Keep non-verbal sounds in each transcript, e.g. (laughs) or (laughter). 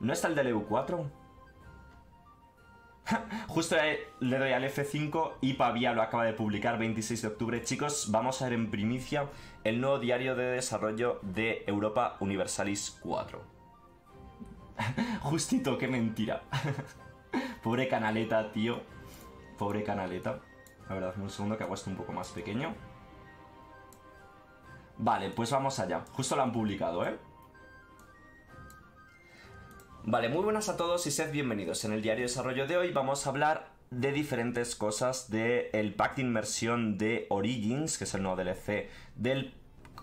¿No está el del EU4? (laughs) Justo le doy al F5 y Pavia lo acaba de publicar 26 de octubre. Chicos, vamos a ver en primicia el nuevo diario de desarrollo de Europa Universalis 4. (laughs) Justito, qué mentira. (laughs) Pobre canaleta, tío. Pobre canaleta. La verdad, un segundo que hago esto un poco más pequeño. Vale, pues vamos allá. Justo lo han publicado, ¿eh? Vale, muy buenas a todos y sed bienvenidos. En el diario de desarrollo de hoy vamos a hablar de diferentes cosas del el pack de inmersión de Origins, que es el nuevo DLC del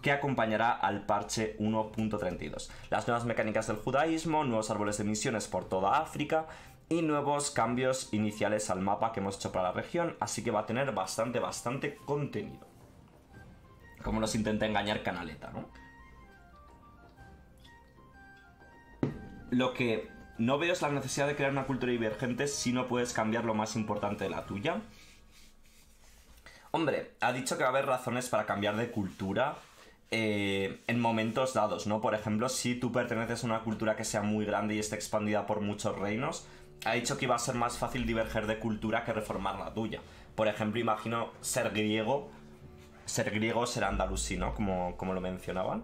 que acompañará al parche 1.32. Las nuevas mecánicas del judaísmo, nuevos árboles de misiones por toda África y nuevos cambios iniciales al mapa que hemos hecho para la región, así que va a tener bastante, bastante contenido. Como nos intenta engañar Canaleta, ¿no? Lo que no veo es la necesidad de crear una cultura divergente si no puedes cambiar lo más importante de la tuya. Hombre, ha dicho que va a haber razones para cambiar de cultura eh, en momentos dados, ¿no? Por ejemplo, si tú perteneces a una cultura que sea muy grande y esté expandida por muchos reinos, ha dicho que iba a ser más fácil diverger de cultura que reformar la tuya. Por ejemplo, imagino ser griego, ser griego, ser andalusí, ¿no? Como, como lo mencionaban.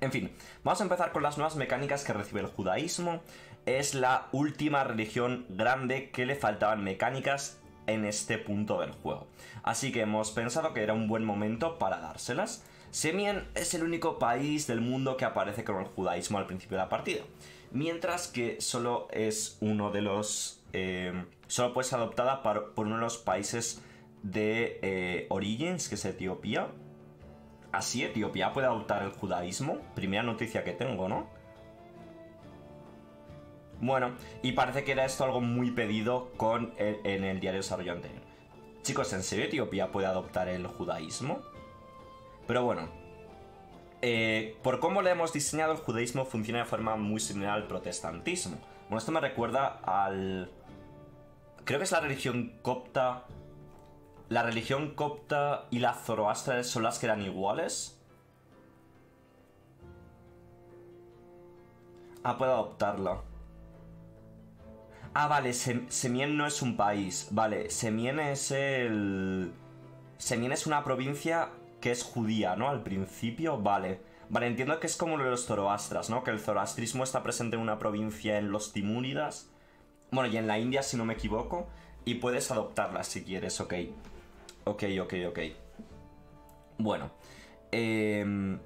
En fin, vamos a empezar con las nuevas mecánicas que recibe el judaísmo. Es la última religión grande que le faltaban mecánicas en este punto del juego. Así que hemos pensado que era un buen momento para dárselas. Semien es el único país del mundo que aparece con el judaísmo al principio de la partida. Mientras que solo es uno de los... Eh, solo puede ser adoptada por, uno de los países de eh, Origins, que es Etiopía, Así Etiopía puede adoptar el judaísmo. Primera noticia que tengo, ¿no? Bueno, y parece que era esto algo muy pedido con en el diario de desarrollo anterior. Chicos, ¿en serio Etiopía puede adoptar el judaísmo? Pero bueno, eh, por cómo le hemos diseñado, el judaísmo funciona de forma muy similar al protestantismo. Bueno, esto me recuerda al... Creo que es la religión copta la religión copta y la zoroastra son las que eran iguales. Ah, puedo adoptarla. Ah, vale, Semien no es un país. Vale, Semien es el... Semien es una provincia que es judía, ¿no? Al principio, vale. Vale, entiendo que es como lo de los zoroastras, ¿no? Que el zoroastrismo está presente en una provincia en los Timúridas. Bueno, y en la India, si no me equivoco. Y puedes adoptarla si quieres, ok. Ok, ok, ok. Bueno. Em,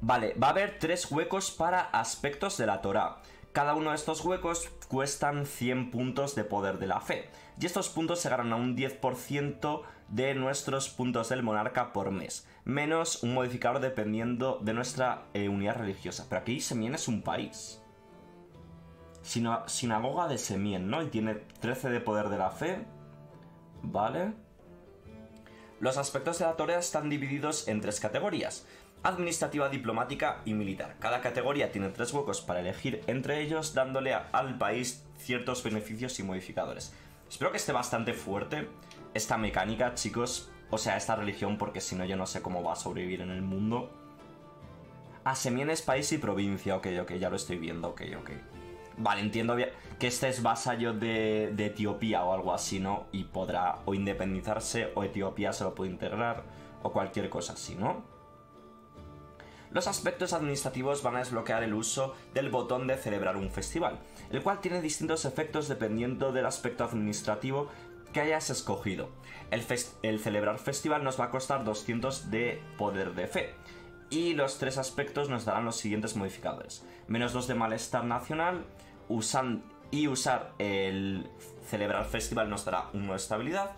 vale, va a haber tres huecos para aspectos de la Torah. Cada uno de estos huecos cuestan 100 puntos de poder de la fe. Y estos puntos se ganan a un 10% de nuestros puntos del monarca por mes. Menos un modificador dependiendo de nuestra eh, unidad religiosa. Pero aquí Semien es un país. sinagoga de Semien, ¿no? Y tiene 13 de poder de la fe. Vale. Los aspectos de la Torah están divididos en tres categorías, administrativa, diplomática y militar. Cada categoría tiene tres huecos para elegir entre ellos, dándole al país ciertos beneficios y modificadores. Espero que esté bastante fuerte esta mecánica, chicos, o sea, esta religión, porque si no yo no sé cómo va a sobrevivir en el mundo. Ah, es país y provincia, ok, ok, ya lo estoy viendo, ok, ok. Vale, entiendo que este es vasallo de, Etiopía o algo así, ¿no? Y podrá o independizarse o Etiopía se lo puede integrar o cualquier cosa así, ¿no? Los aspectos administrativos van a desbloquear el uso del botón de celebrar un festival, el cual tiene distintos efectos dependiendo del aspecto administrativo que hayas escogido. El, el celebrar festival nos va a costar 200 de poder de fe, y los tres aspectos nos darán los siguientes modificadores. Menos 2 de malestar nacional, y usar el celebrar festival nos dará 1 de estabilidad,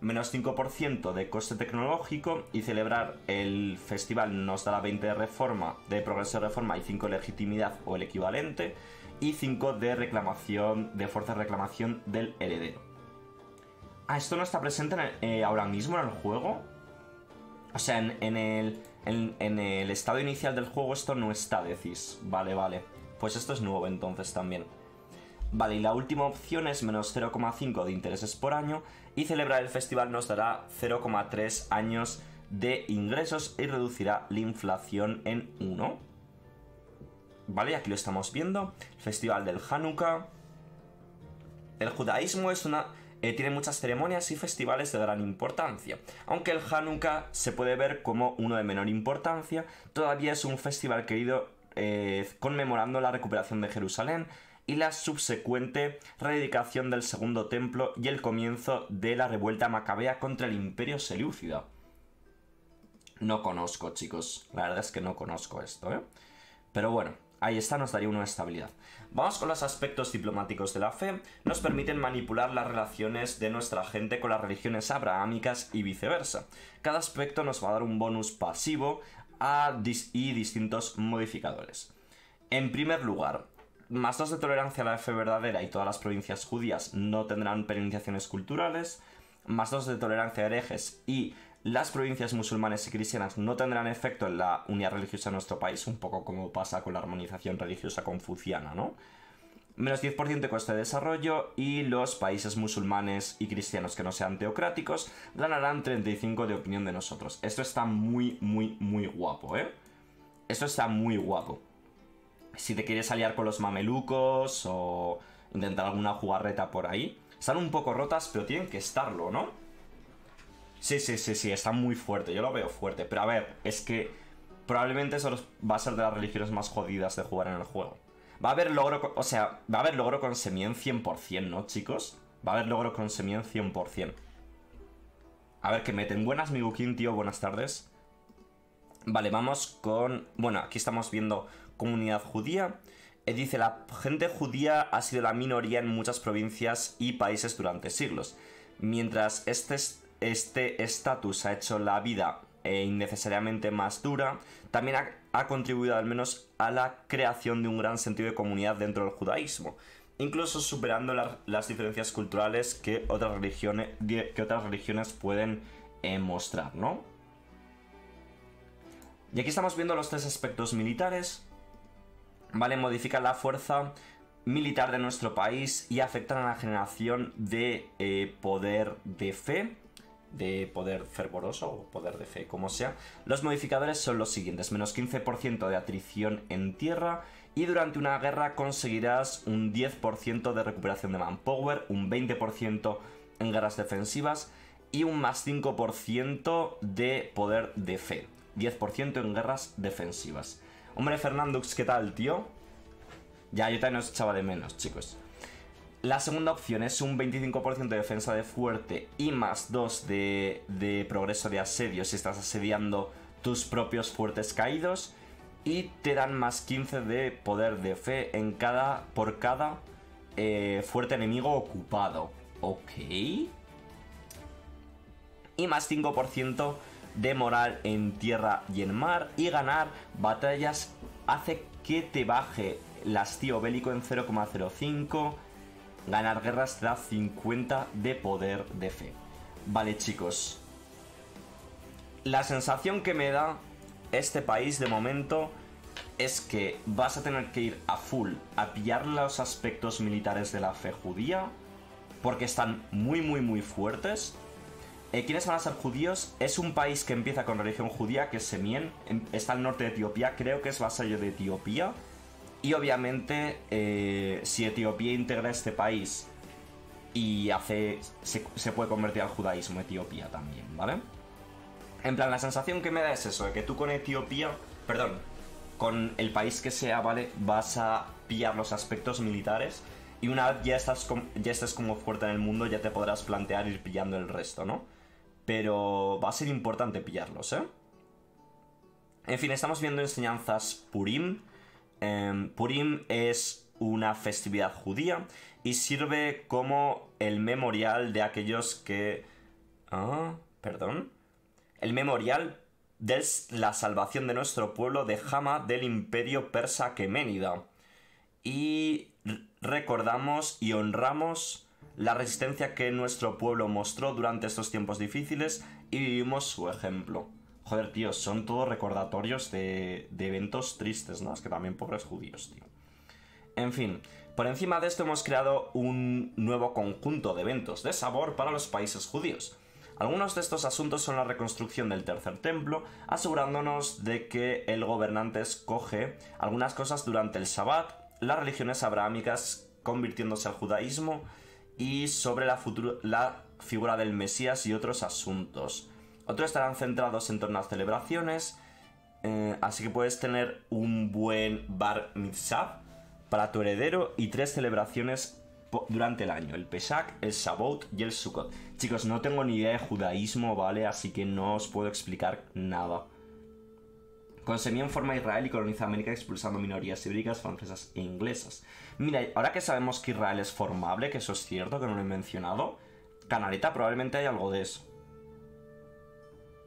menos 5% de coste tecnológico y celebrar el festival nos dará 20 de reforma, de progreso de reforma y 5 de legitimidad o el equivalente y 5 de reclamación, de fuerza de reclamación del heredero. Ah, esto no está presente eh, ahora mismo en el juego. O sea, en el en, el estado inicial del juego esto no está, decís. Vale, vale. Pues esto es nuevo entonces también. Vale, y la última opción es menos 0,5 de intereses por año y celebrar el festival nos dará 0,3 años de ingresos y reducirá la inflación en 1. ¿vale? Aquí lo estamos viendo. Festival del Hanukkah. El judaísmo es una, eh, tiene muchas ceremonias y festivales de gran importancia. Aunque el Hanukkah se puede ver como uno de menor importancia, todavía es un festival querido eh, conmemorando la recuperación de Jerusalén y la subsecuente rededicación del segundo templo y el comienzo de la revuelta macabea contra el imperio seleucida. No conozco, chicos. La verdad es que no conozco esto, ¿eh? Pero bueno, ahí está, nos daría una estabilidad. Vamos con los aspectos diplomáticos de la fe. Nos permiten manipular las relaciones de nuestra gente con las religiones abrahámicas y viceversa. Cada aspecto nos va a dar un bonus pasivo a y distintos modificadores. En primer lugar, más dos de tolerancia a la fe verdadera y todas las provincias judías no tendrán penalizaciones culturales, más dos de tolerancia a herejes y las provincias musulmanes y cristianas no tendrán efecto en la unidad religiosa de nuestro país, un poco como pasa con la armonización religiosa confuciana, ¿no? Menos 10% de coste de desarrollo y los países musulmanes y cristianos que no sean teocráticos ganarán 35 de opinión de nosotros. Esto está muy, muy, muy guapo, ¿eh? Esto está muy guapo si te quieres aliar con los mamelucos o intentar alguna jugarreta por ahí. Están un poco rotas, pero tienen que estarlo, ¿no? Sí, sí, sí, sí, está muy fuerte, yo lo veo fuerte. Pero a ver, es que probablemente eso va a ser de las religiones más jodidas de jugar en el juego. Va a haber logro, o sea, va a haber logro con Semien 100%, ¿no, chicos? Va a haber logro con Semien 100%. A ver, que meten. Buenas, Migukin, tío, buenas tardes. Vale, vamos con... Bueno, aquí estamos viendo comunidad judía. Eh, dice, la gente judía ha sido la minoría en muchas provincias y países durante siglos. Mientras este este estatus ha hecho la vida eh, innecesariamente más dura, también ha, contribuido al menos a la creación de un gran sentido de comunidad dentro del judaísmo, incluso superando las diferencias culturales que otras religiones, que otras religiones pueden eh, mostrar, ¿no? Y aquí estamos viendo los tres aspectos militares, ¿vale? Modifican la fuerza militar de nuestro país y afectan a la generación de eh, poder de fe, de poder fervoroso o poder de fe, como sea. Los modificadores son los siguientes, menos 15% de atrición en tierra y durante una guerra conseguirás un 10% de recuperación de manpower, un 20% en guerras defensivas y un más 5% de poder de fe, 10% en guerras defensivas. Hombre, Fernandux, ¿qué tal, tío? Ya, yo también os echaba de menos, chicos. La segunda opción es un 25% de defensa de fuerte y más 2 de, de, progreso de asedio si estás asediando tus propios fuertes caídos. Y te dan más 15 de poder de fe en cada, por cada eh, fuerte enemigo ocupado. Ok. Y más 5% de moral en tierra y en mar y ganar batallas hace que te baje el hastío bélico en 0,05. Ganar guerras te da 50 de poder de fe. Vale chicos. La sensación que me da este país de momento es que vas a tener que ir a full a pillar los aspectos militares de la fe judía porque están muy muy muy fuertes eh, ¿Quiénes van a ser judíos? Es un país que empieza con religión judía, que es Semien, está al norte de Etiopía, creo que es vasallo de Etiopía. Y obviamente, eh, si Etiopía integra este país y hace. Se, puede convertir al judaísmo Etiopía también, ¿vale? En plan, la sensación que me da es eso, de que tú con Etiopía, perdón, con el país que sea, ¿vale? Vas a pillar los aspectos militares y una vez ya estás, ya estás como fuerte en el mundo, ya te podrás plantear ir pillando el resto, ¿no? pero va a ser importante pillarlos, ¿eh? En fin, estamos viendo enseñanzas Purim. Em, Purim es una festividad judía y sirve como el memorial de aquellos que... Ah, perdón. El memorial de la salvación de nuestro pueblo de Hama del imperio persa Keménida. Y recordamos y honramos la resistencia que nuestro pueblo mostró durante estos tiempos difíciles y vivimos su ejemplo. Joder, tío, son todos recordatorios de, eventos tristes, ¿no? Es que también pobres judíos, tío. En fin, por encima de esto hemos creado un nuevo conjunto de eventos de sabor para los países judíos. Algunos de estos asuntos son la reconstrucción del tercer templo, asegurándonos de que el gobernante escoge algunas cosas durante el Sabbat, las religiones abrahámicas convirtiéndose al judaísmo y sobre la figura del Mesías y otros asuntos. Otros estarán centrados en torno a celebraciones, eh, así que puedes tener un buen bar mitzvah para tu heredero y tres celebraciones durante el año, el Pesach, el Shavuot y el Sukkot. Chicos, no tengo ni idea de judaísmo, ¿vale? Así que no os puedo explicar nada. Conseguía en forma Israel y coloniza América expulsando minorías ibéricas, francesas e inglesas. Mira, ahora que sabemos que Israel es formable, que eso es cierto, que no lo he mencionado, Canaleta probablemente hay algo de eso.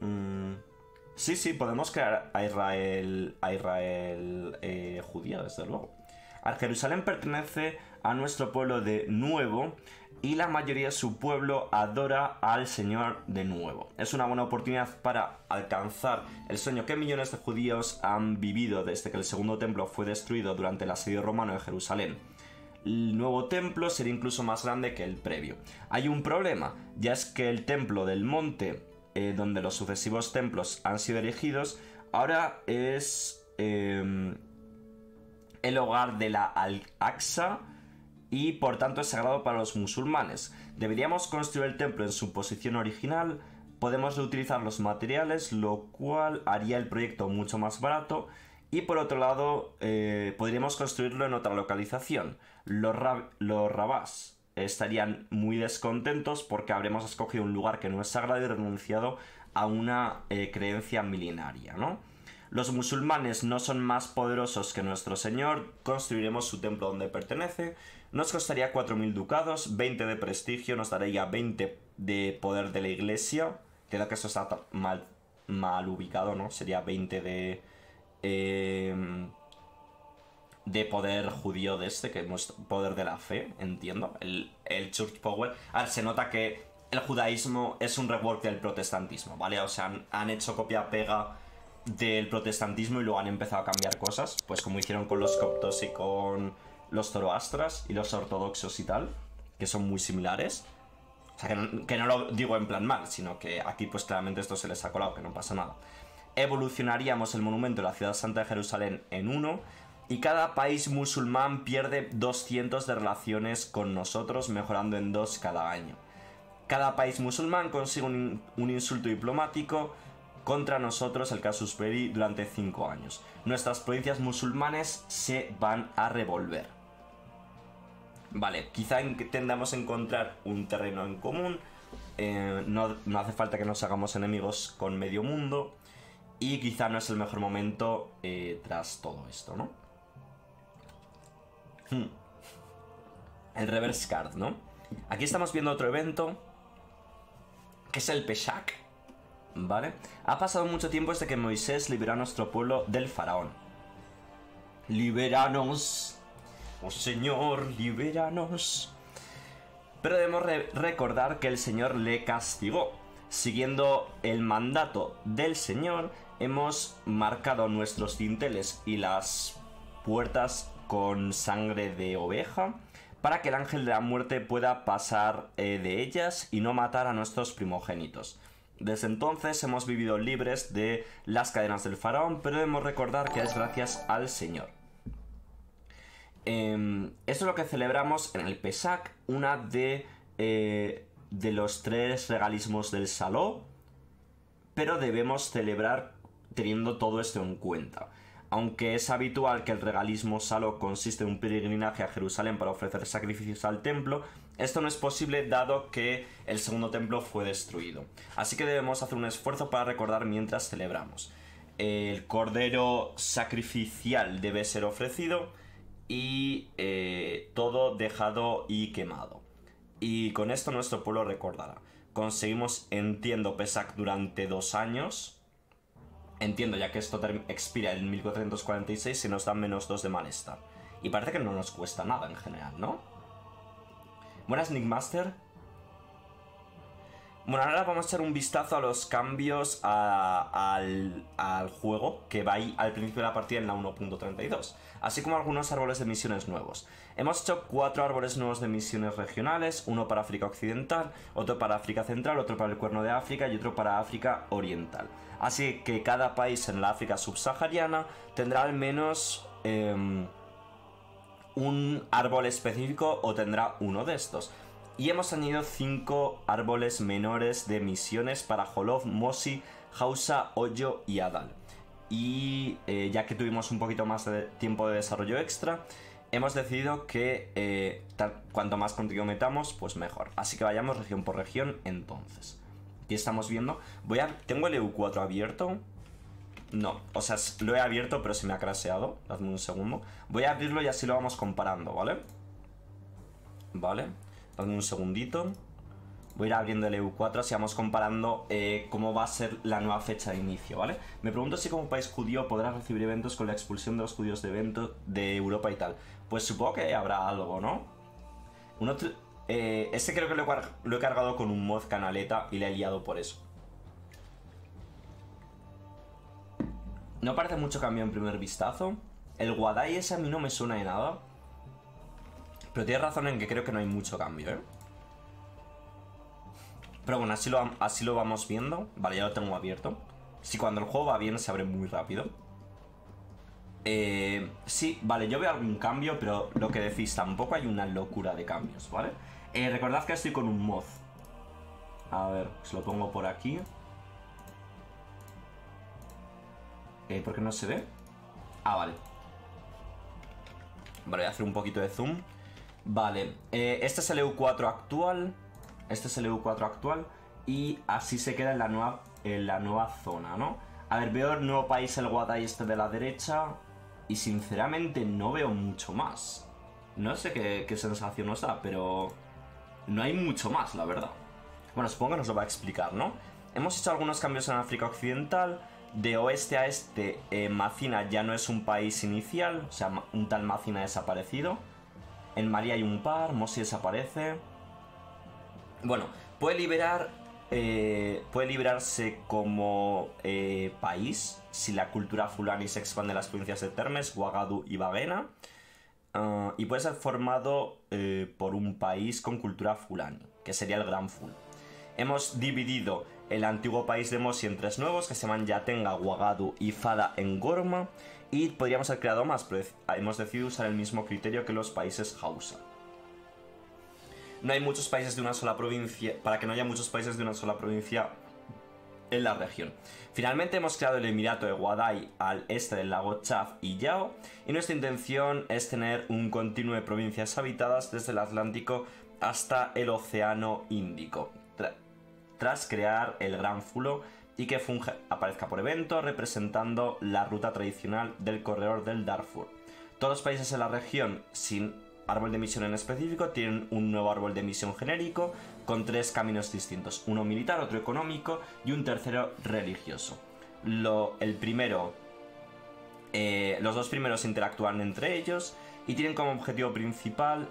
Mm, sí, sí, podemos crear a Israel, a Israel eh, judía, desde luego. Al Jerusalén pertenece a nuestro pueblo de nuevo y la mayoría de su pueblo adora al Señor de nuevo. Es una buena oportunidad para alcanzar el sueño que millones de judíos han vivido desde que el segundo templo fue destruido durante el asedio romano de Jerusalén. El nuevo templo sería incluso más grande que el previo. Hay un problema, ya es que el templo del monte, eh, donde los sucesivos templos han sido erigidos, ahora es em, el hogar de la Al-Aqsa, y por tanto es sagrado para los musulmanes. Deberíamos construir el templo en su posición original, podemos reutilizar los materiales, lo cual haría el proyecto mucho más barato. Y por otro lado, eh, podríamos construirlo en otra localización. Los, rabás estarían muy descontentos porque habremos escogido un lugar que no es sagrado y renunciado a una eh, creencia milenaria, ¿no? Los musulmanes no son más poderosos que nuestro Señor, construiremos su templo donde pertenece, nos costaría 4.000 ducados, 20 de prestigio, nos daría 20 de poder de la iglesia. Queda que eso está mal, mal ubicado, ¿no? Sería 20 de... Em, de poder judío de este, que es poder de la fe, entiendo. El, Church Power. A ver, se nota que el judaísmo es un rework del protestantismo, ¿vale? O sea, han, hecho copia-pega del protestantismo y luego han empezado a cambiar cosas, pues como hicieron con los coptos y con los zoroastras y los ortodoxos y tal, que son muy similares. O sea, que no, lo digo en plan mal, sino que aquí pues claramente esto se les ha colado, que no pasa nada. Evolucionaríamos el monumento de la ciudad santa de Jerusalén en uno y cada país musulmán pierde 200 de relaciones con nosotros, mejorando en dos cada año. Cada país musulmán consigue un, insulto diplomático contra nosotros, el casus belli, durante 5 años. Nuestras provincias musulmanes se van a revolver. Vale, quizá tendamos a encontrar un terreno en común. Eh, no, hace falta que nos hagamos enemigos con medio mundo. Y quizá no es el mejor momento eh, tras todo esto, ¿no? Hmm. El reverse card, ¿no? Aquí estamos viendo otro evento. Que es el Peshak. ¿Vale? Ha pasado mucho tiempo desde que Moisés liberó a nuestro pueblo del faraón. Liberanos Oh Señor, libéranos. Pero debemos recordar que el Señor le castigó. Siguiendo el mandato del Señor, hemos marcado nuestros dinteles y las puertas con sangre de oveja para que el ángel de la muerte pueda pasar eh, de ellas y no matar a nuestros primogénitos. Desde entonces hemos vivido libres de las cadenas del faraón, pero debemos recordar que es gracias al Señor. Em, esto es lo que celebramos en el Pesach, una de, eh, de los tres regalismos del Saló, pero debemos celebrar teniendo todo esto en cuenta. Aunque es habitual que el regalismo Saló consiste en un peregrinaje a Jerusalén para ofrecer sacrificios al templo, esto no es posible dado que el segundo templo fue destruido. Así que debemos hacer un esfuerzo para recordar mientras celebramos. El cordero sacrificial debe ser ofrecido y eh, todo dejado y quemado. Y con esto nuestro pueblo recordará. Conseguimos, entiendo, Pesac durante dos años. Entiendo, ya que esto expira en 1446 y nos dan menos dos de malestar. Y parece que no nos cuesta nada en general, ¿no? Buenas, Nickmaster. Bueno, ahora vamos a echar un vistazo a los cambios al, juego que va ahí al principio de la partida en la 1.32, así como algunos árboles de misiones nuevos. Hemos hecho cuatro árboles nuevos de misiones regionales, uno para África Occidental, otro para África Central, otro para el Cuerno de África y otro para África Oriental. Así que cada país en la África subsahariana tendrá al menos em, un árbol específico o tendrá uno de estos. Y hemos añadido 5 árboles menores de misiones para Holov, Mosi, Hausa, Oyo y Adal. Y eh, ya que tuvimos un poquito más de tiempo de desarrollo extra, hemos decidido que eh, cuanto más contigo metamos, pues mejor. Así que vayamos región por región entonces. Aquí estamos viendo. Voy a. ¿Tengo el EU4 abierto? No, o sea, lo he abierto, pero se me ha craseado. Dadme un segundo. Voy a abrirlo y así lo vamos comparando, ¿vale? Vale. Dame un segundito. Voy a ir abriendo el EU4 así vamos comparando eh, cómo va a ser la nueva fecha de inicio, ¿vale? Me pregunto si como país judío podrás recibir eventos con la expulsión de los judíos de, evento, de Europa y tal. Pues supongo que habrá algo, ¿no? Eh, este creo que lo he, lo he cargado con un mod canaleta y le he liado por eso. No parece mucho cambio en primer vistazo. El Wadai ese a mí no me suena de nada. Pero tienes razón en que creo que no hay mucho cambio, ¿eh? Pero bueno, así lo, así lo vamos viendo. Vale, ya lo tengo abierto. Si cuando el juego va bien se abre muy rápido. Eh, sí, vale, yo veo algún cambio, pero lo que decís, tampoco hay una locura de cambios, ¿vale? Eh, recordad que estoy con un mod. A ver, se lo pongo por aquí. Eh, ¿Por qué no se ve? Ah, vale. Vale, voy a hacer un poquito de zoom. Vale, eh, este es el EU4 actual. Este es el EU4 actual. Y así se queda en la nueva, en la nueva zona, ¿no? A ver, veo el nuevo país, el Guadai este de la derecha. Y sinceramente no veo mucho más. No sé qué, qué sensación nos da, pero no hay mucho más, la verdad. Bueno, supongo que nos lo va a explicar, ¿no? Hemos hecho algunos cambios en África Occidental. De oeste a este, eh, Macina ya no es un país inicial, o sea, un tal Macina ha desaparecido. En María hay un par, Mosi desaparece. Bueno, puede liberar. Eh, puede liberarse como eh, país si la cultura fulani se expande en las provincias de Termes, Ouagadougou y Baguena. Ah, y puede ser formado eh, por un país con cultura fulani, que sería el Gran Ful. Hemos dividido el antiguo país de Mosi en tres nuevos que se llaman Yatenga, Ouagadougou y Fada en Gorma. Y podríamos haber creado más, pero hemos decidido usar el mismo criterio que los países Hausa. No hay muchos países de una sola provincia, para que no haya muchos países de una sola provincia en la región. Finalmente hemos creado el Emirato de Wadai al este del lago Chaf y Yao, y nuestra intención es tener un continuo de provincias habitadas desde el Atlántico hasta el Océano Índico, tras crear el Gran Fulo y que funge, aparezca por evento representando la ruta tradicional del corredor del Darfur. Todos los países en la región sin árbol de misión en específico tienen un nuevo árbol de misión genérico con tres caminos distintos, uno militar, otro económico y un tercero religioso. El primero, eh, los dos primeros interactúan entre ellos y tienen como objetivo principal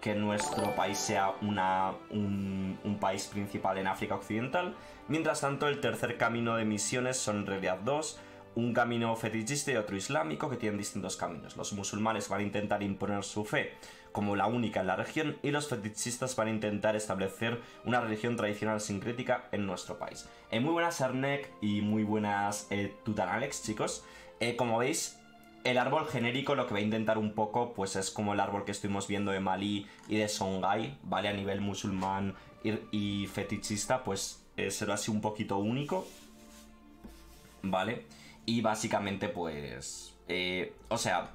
que nuestro país sea una, un, país principal en África Occidental. Mientras tanto, el tercer camino de misiones son en realidad dos. Un camino fetichista y otro islámico que tienen distintos caminos. Los musulmanes van a intentar imponer su fe como la única en la región y los fetichistas van a intentar establecer una religión tradicional sincrética en nuestro país. Eh, muy buenas Arnek y muy buenas eh, chicos. Eh, como veis, el árbol genérico lo que va a intentar un poco, pues es como el árbol que estuvimos viendo de Malí y de Songhai, ¿vale? A nivel musulmán y, fetichista, pues eh, será así un poquito único, ¿vale? Y básicamente, pues... Eh, o sea,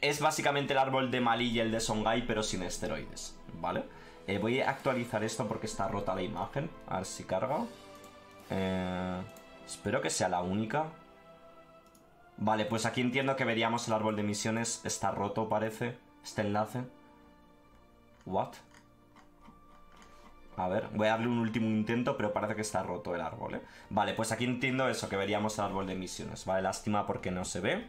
es básicamente el árbol de Malí y el de Songhai, pero sin esteroides, ¿vale? Eh, voy a actualizar esto porque está rota la imagen, a ver si carga. espero que sea la única. Vale, pues aquí entiendo que veríamos el árbol de misiones. Está roto, parece. Este enlace. What? A ver, voy a darle un último intento, pero parece que está roto el árbol, ¿eh? Vale, pues aquí entiendo eso, que veríamos el árbol de misiones. Vale, lástima porque no se ve.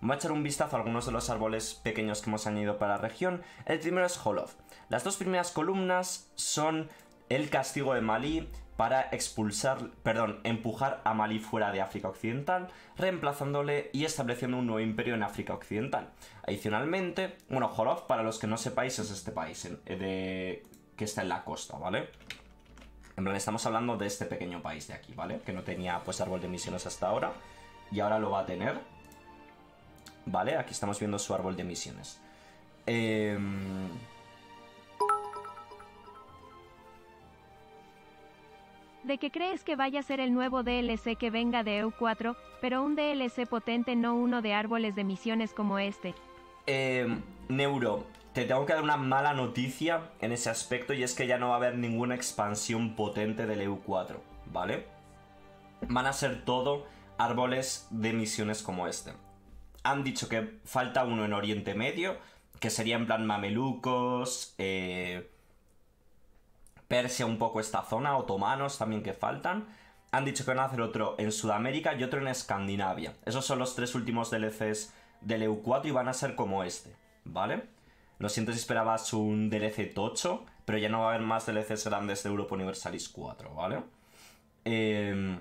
Voy a echar un vistazo a algunos de los árboles pequeños que hemos añadido para la región. El primero es Holov. Las dos primeras columnas son el castigo de Malí para expulsar, perdón, empujar a Malí fuera de África Occidental, reemplazándole y estableciendo un nuevo imperio en África Occidental. Adicionalmente, bueno, Jolof, para los que no sepáis, es este país de, que está en la costa, ¿vale? En plan, estamos hablando de este pequeño país de aquí, ¿vale? Que no tenía pues árbol de misiones hasta ahora y ahora lo va a tener. ¿Vale? Aquí estamos viendo su árbol de misiones. Eh... ¿De qué crees que vaya a ser el nuevo DLC que venga de EU4, pero un DLC potente no uno de árboles de misiones como este? Eh, Neuro, te tengo que dar una mala noticia en ese aspecto y es que ya no va a haber ninguna expansión potente del EU4, ¿vale? Van a ser todo árboles de misiones como este. Han dicho que falta uno en Oriente Medio, que sería en plan mamelucos, eh, Persia un poco esta zona, otomanos también que faltan. Han dicho que van a hacer otro en Sudamérica y otro en Escandinavia. Esos son los tres últimos DLCs del EU4 y van a ser como este, ¿vale? Lo siento si esperabas un DLC tocho, pero ya no va a haber más DLCs grandes de Europa Universalis 4, ¿vale? Em,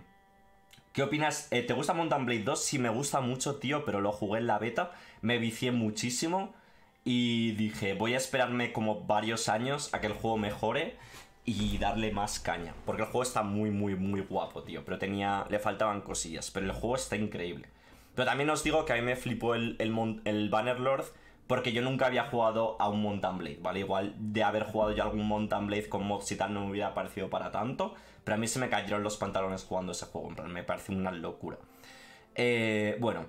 ¿Qué opinas? Eh, ¿Te gusta Mountain Blade 2? Sí, me gusta mucho, tío, pero lo jugué en la beta, me vicié muchísimo y dije, voy a esperarme como varios años a que el juego mejore y darle más caña. Porque el juego está muy, muy, muy guapo, tío. Pero tenía. Le faltaban cosillas. Pero el juego está increíble. Pero también os digo que a mí me flipó el, el, el Bannerlord. Porque yo nunca había jugado a un Mountain Blade, ¿vale? Igual de haber jugado ya algún Mountain Blade con mods y tal no me hubiera parecido para tanto. Pero a mí se me cayeron los pantalones jugando ese juego. Me parece una locura. Eh, bueno.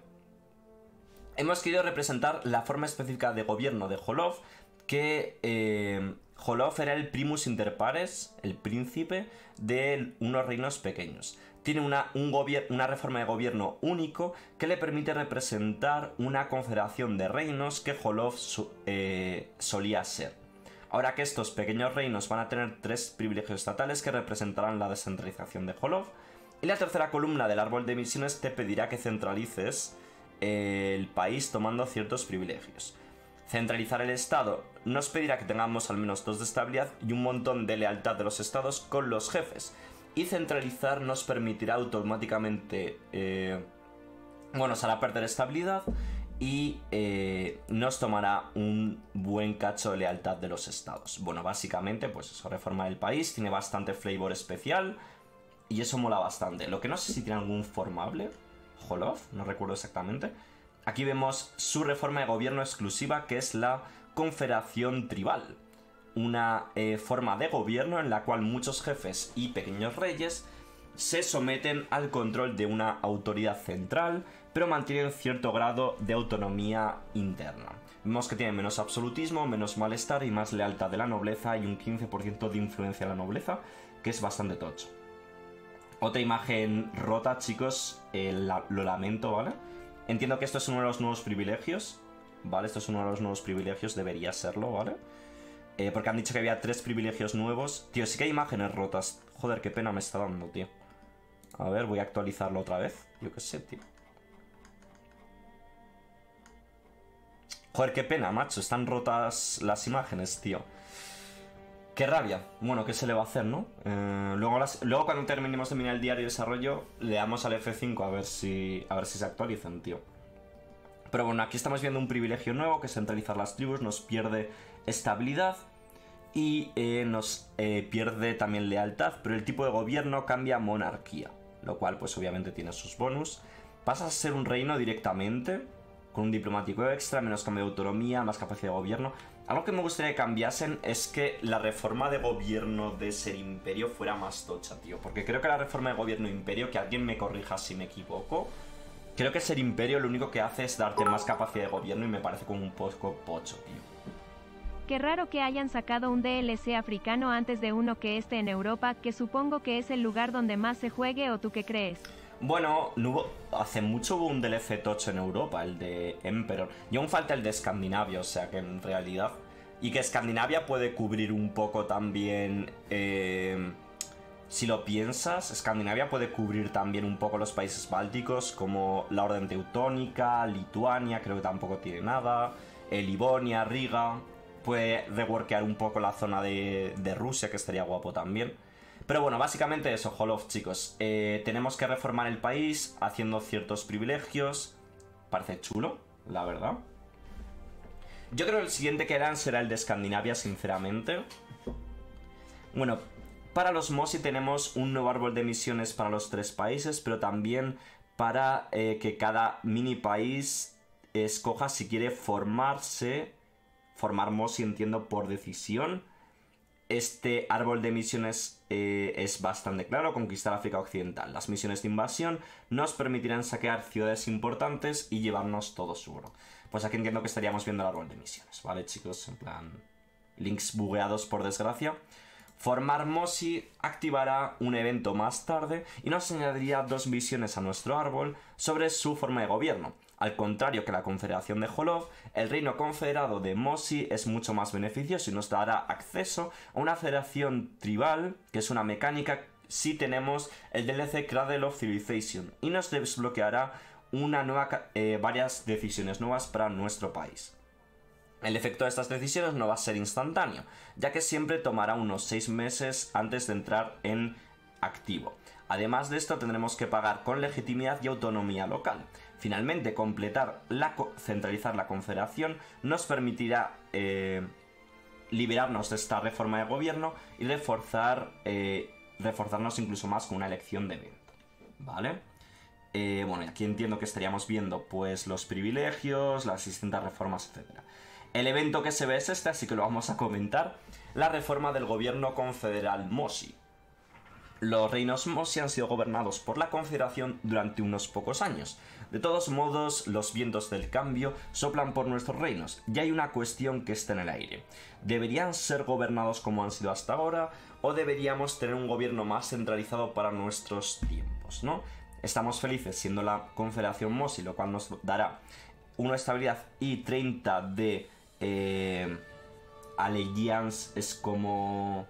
Hemos querido representar la forma específica de gobierno de Holof. Que eh, Jolof era el primus inter pares, el príncipe de unos reinos pequeños. Tiene una, una, reforma de gobierno único que le permite representar una confederación de reinos que Jolof eh, solía ser. Ahora que estos pequeños reinos van a tener tres privilegios estatales que representarán la descentralización de Jolof. Y la tercera columna del árbol de misiones te pedirá que centralices el país tomando ciertos privilegios. Centralizar el Estado nos pedirá que tengamos al menos dos de estabilidad y un montón de lealtad de los estados con los jefes. Y centralizar nos permitirá automáticamente... Eh, bueno, nos hará perder estabilidad y eh, nos tomará un buen cacho de lealtad de los estados. Bueno, básicamente, pues eso, reforma el país, tiene bastante flavor especial y eso mola bastante. Lo que no sé si tiene algún formable, Holof, no recuerdo exactamente. Aquí vemos su reforma de gobierno exclusiva que es la Confederación Tribal, una eh, forma de gobierno en la cual muchos jefes y pequeños reyes se someten al control de una autoridad central, pero mantienen cierto grado de autonomía interna. Vemos que tienen menos absolutismo, menos malestar y más lealtad de la nobleza y un 15% de influencia de la nobleza, que es bastante tocho. Otra imagen rota, chicos, eh, lo lamento, ¿vale? Entiendo que esto es uno de los nuevos privilegios. ¿Vale? Esto es uno de los nuevos privilegios, debería serlo, ¿vale? Eh, porque han dicho que había tres privilegios nuevos. Tío, sí que hay imágenes rotas. Joder, qué pena me está dando, tío. A ver, voy a actualizarlo otra vez. Yo qué sé, tío. Joder, qué pena, macho. Están rotas las imágenes, tío. Qué rabia. Bueno, ¿qué se le va a hacer, no? Eh, luego, luego cuando terminemos de mirar el diario de desarrollo, le damos al F5 a ver si, a ver si se actualizan, tío. Pero bueno, aquí estamos viendo un privilegio nuevo, que es centralizar las tribus, nos pierde estabilidad y eh, nos eh, pierde también lealtad, pero el tipo de gobierno cambia monarquía, lo cual pues obviamente tiene sus bonus. Pasa a ser un reino directamente, con un diplomático extra, menos cambio de autonomía, más capacidad de gobierno. Algo que me gustaría que cambiasen es que la reforma de gobierno de ser imperio fuera más tocha, tío. Porque creo que la reforma de gobierno imperio, que alguien me corrija si me equivoco, creo que ser imperio lo único que hace es darte más capacidad de gobierno y me parece como un poco pocho, tío. Qué raro que hayan sacado un DLC africano antes de uno que esté en Europa, que supongo que es el lugar donde más se juegue o tú qué crees. Bueno, hace mucho hubo un DLC tocho en Europa, el de Emperor. Y aún falta el de Escandinavia, o sea que en realidad... Y que Escandinavia puede cubrir un poco también... Eh, si lo piensas, Escandinavia puede cubrir también un poco los países bálticos, como la Orden Teutónica, Lituania, creo que tampoco tiene nada, eh, Livonia, Riga. Puede reworkear un poco la zona de, Rusia, que estaría guapo también. Pero bueno, básicamente eso, Holof, chicos. Eh, tenemos que reformar el país haciendo ciertos privilegios. Parece chulo, la verdad. Yo creo que el siguiente que harán será el de Escandinavia, sinceramente. Bueno, para los Mosi tenemos un nuevo árbol de misiones para los tres países, pero también para eh, que cada mini país escoja si quiere formarse, formar Mosi entiendo por decisión. Este árbol de misiones eh, es bastante claro, conquistar África Occidental. Las misiones de invasión nos permitirán saquear ciudades importantes y llevarnos todo seguro. Pues aquí entiendo que estaríamos viendo el árbol de misiones, ¿vale chicos? En plan, links bugueados por desgracia. Formar Mosi activará un evento más tarde y nos añadiría dos visiones a nuestro árbol sobre su forma de gobierno. Al contrario que la Confederación de Holov, el reino confederado de Mosi es mucho más beneficioso y nos dará acceso a una federación tribal, que es una mecánica si tenemos el DLC Cradle of Civilization, y nos desbloqueará una nueva, eh, varias decisiones nuevas para nuestro país. El efecto de estas decisiones no va a ser instantáneo, ya que siempre tomará unos 6 meses antes de entrar en activo. Además de esto tendremos que pagar con legitimidad y autonomía local. Finalmente, completar la centralizar la confederación nos permitirá eh, liberarnos de esta reforma de gobierno y reforzar, eh, reforzarnos incluso más con una elección de evento. ¿Vale? Eh, bueno, aquí entiendo que estaríamos viendo pues los privilegios, las distintas reformas, etc. El evento que se ve es este, así que lo vamos a comentar. La reforma del gobierno confederal Mosi. Los reinos Mosi han sido gobernados por la Confederación durante unos pocos años. De todos modos, los vientos del cambio soplan por nuestros reinos y hay una cuestión que está en el aire. ¿Deberían ser gobernados como han sido hasta ahora o deberíamos tener un gobierno más centralizado para nuestros tiempos, no? Estamos felices siendo la Confederación Mosi, lo cual nos dará una estabilidad y 30 de eh, Allegiance es como,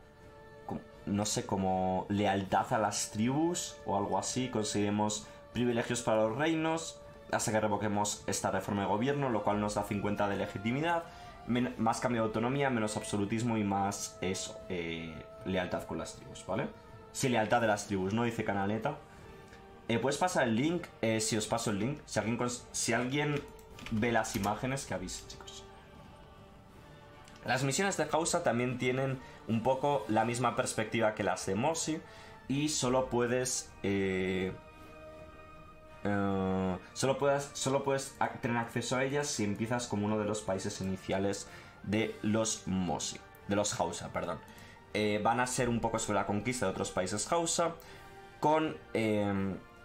no sé, como lealtad a las tribus o algo así. Conseguiremos privilegios para los reinos hasta que revoquemos esta reforma de gobierno, lo cual nos da 50 de legitimidad, más cambio de autonomía, menos absolutismo y más eso, eh, lealtad con las tribus, ¿vale? Sí, lealtad de las tribus, ¿no? Dice Canaleta. Eh, ¿Puedes pasar el link? Eh, si os paso el link. Si alguien, si alguien ve las imágenes, que avise, chicos. Las misiones de Hausa también tienen un poco la misma perspectiva que las de Mosi y solo puedes... Eh, eh, solo, puedes, solo puedes tener acceso a ellas si empiezas como uno de los países iniciales de los Mosi, de los Hausa, perdón. Eh, van a ser un poco sobre la conquista de otros países Hausa, con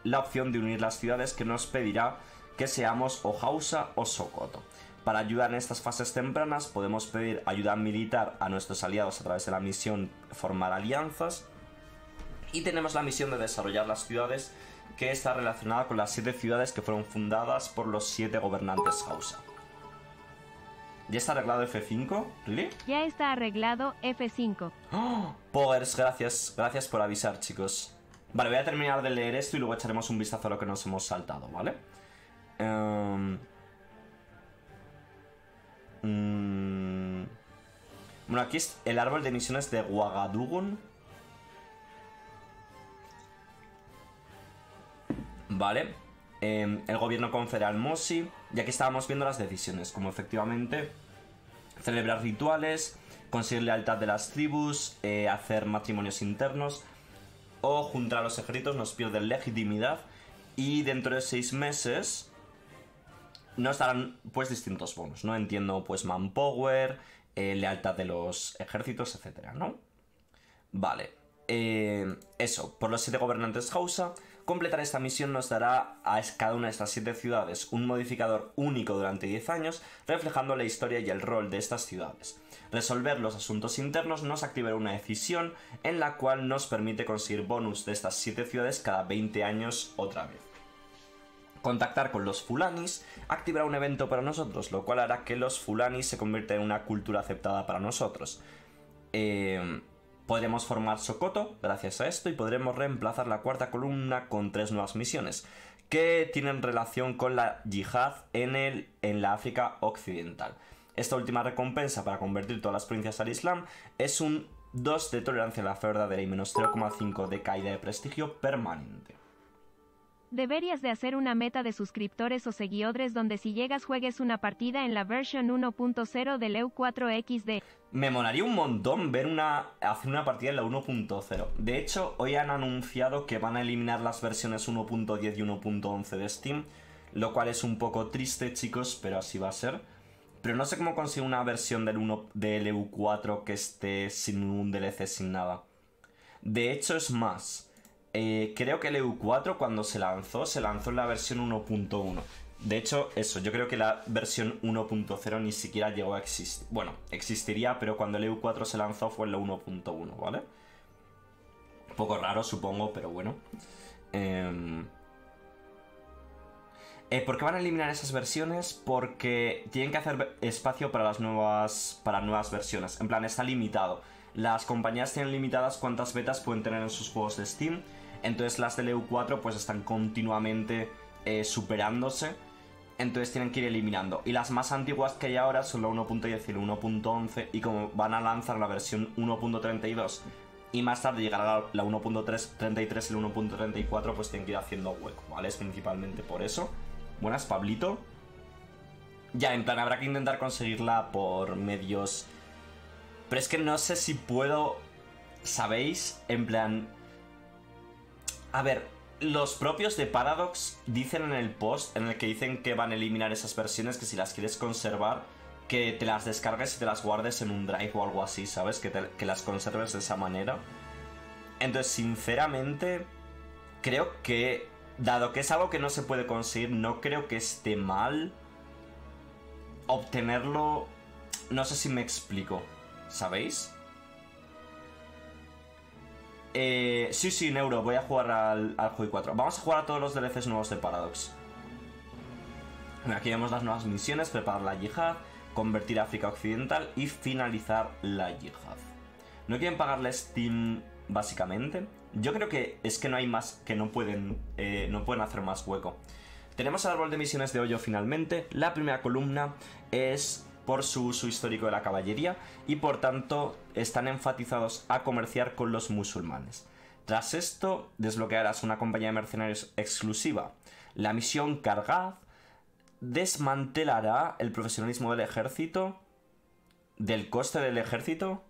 la opción de unir las ciudades que nos pedirá que seamos o Hausa o Sokoto. Para ayudar en estas fases tempranas podemos pedir ayuda militar a nuestros aliados a través de la misión formar alianzas y tenemos la misión de desarrollar las ciudades que está relacionada con las siete ciudades que fueron fundadas por los siete gobernantes Hausa. ¿Ya está arreglado F5? ¿Really? Ya está arreglado F5. ¡Oh! Pogers, gracias. Gracias por avisar, chicos. Vale, voy a terminar de leer esto y luego echaremos un vistazo a lo que nos hemos saltado, ¿vale? Em, Mm. Bueno, aquí es el árbol de misiones de Ouagadougou. Vale. Em, el gobierno confederal Mosi. Y aquí estábamos viendo las decisiones, como efectivamente celebrar rituales, conseguir lealtad de las tribus, eh, hacer matrimonios internos o juntar a los ejércitos nos pierden legitimidad y dentro de seis meses nos darán pues distintos bonos, ¿no? Entiendo pues manpower, eh, lealtad de los ejércitos, etcétera, ¿no? Vale. Eh, eso, por los siete gobernantes Hausa, completar esta misión nos dará a cada una de estas siete ciudades un modificador único durante 10 años, reflejando la historia y el rol de estas ciudades. Resolver los asuntos internos nos activará una decisión en la cual nos permite conseguir bonus de estas siete ciudades cada 20 años otra vez contactar con los fulanis activará un evento para nosotros, lo cual hará que los fulanis se conviertan en una cultura aceptada para nosotros. Eh, podremos formar Sokoto gracias a esto y podremos reemplazar la cuarta columna con tres nuevas misiones que tienen relación con la yihad en, el, en la África Occidental. Esta última recompensa para convertir todas las provincias al Islam es un 2 de tolerancia a la fe verdadera y menos 0,5 de caída de prestigio permanente. Deberías de hacer una meta de suscriptores o seguidores donde si llegas juegues una partida en la versión 1.0 del EU4XD. Me molaría un montón ver una hacer una partida en la 1.0. De hecho, hoy han anunciado que van a eliminar las versiones 1.10 y 1.11 de Steam, lo cual es un poco triste, chicos, pero así va a ser. Pero no sé cómo conseguir una versión del, 1, del EU4 que esté sin un DLC, sin nada. De hecho, es más. Eh, creo que el EU4 cuando se lanzó, se lanzó en la versión 1.1. De hecho, eso, yo creo que la versión 1.0 ni siquiera llegó a existir. Bueno, existiría, pero cuando el EU4 se lanzó fue en la 1.1, ¿vale? Un poco raro, supongo, pero bueno. Eh... Eh, ¿Por qué van a eliminar esas versiones? Porque tienen que hacer espacio para las nuevas, para nuevas versiones. En plan, está limitado. Las compañías tienen limitadas cuántas betas pueden tener en sus juegos de Steam. Entonces las del EU4 pues están continuamente eh, superándose. Entonces tienen que ir eliminando. Y las más antiguas que hay ahora son la 1.10 y la 1.11. Y como van a lanzar la versión 1.32 y más tarde llegará la 1.33 y la 1.34, pues tienen que ir haciendo hueco, ¿vale? Es principalmente por eso. Buenas, Pablito. Ya, en plan, habrá que intentar conseguirla por medios... Pero es que no sé si puedo... ¿Sabéis? En plan... A ver, los propios de Paradox dicen en el post, en el que dicen que van a eliminar esas versiones, que si las quieres conservar, que te las descargues y te las guardes en un drive o algo así, ¿sabes? Que, las conserves de esa manera. Entonces, sinceramente, creo que dado que es algo que no se puede conseguir, no creo que esté mal obtenerlo. No sé si me explico, ¿sabéis? Eh, sí, sí, Neuro, voy a jugar al, al juego 4. Vamos a jugar a todos los DLCs nuevos de Paradox. Aquí vemos las nuevas misiones, preparar la yihad, convertir a África Occidental y finalizar la yihad. No quieren pagarle Steam, básicamente. Yo creo que es que no hay más, que no pueden, eh, no pueden hacer más hueco. Tenemos el árbol de misiones de hoyo finalmente. La primera columna es por su uso histórico de la caballería y por tanto están enfatizados a comerciar con los musulmanes. Tras esto, desbloquearás una compañía de mercenarios exclusiva. La misión Cargaz desmantelará el profesionalismo del ejército, del coste del ejército,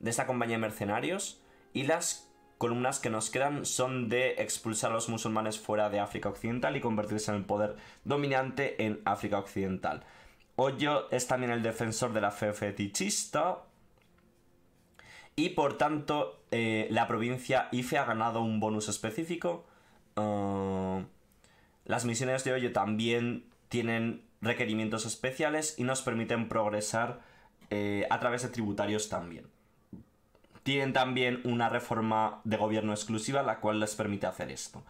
de esta compañía de mercenarios, y las columnas que nos quedan son de expulsar a los musulmanes fuera de África Occidental y convertirse en el poder dominante en África Occidental. Hoyo es también el defensor de la fe fetichista y por tanto eh, la provincia Ife ha ganado un bonus específico. Uh, las misiones de Hoyo también tienen requerimientos especiales y nos permiten progresar eh, a través de tributarios también. Tienen también una reforma de gobierno exclusiva la cual les permite hacer esto.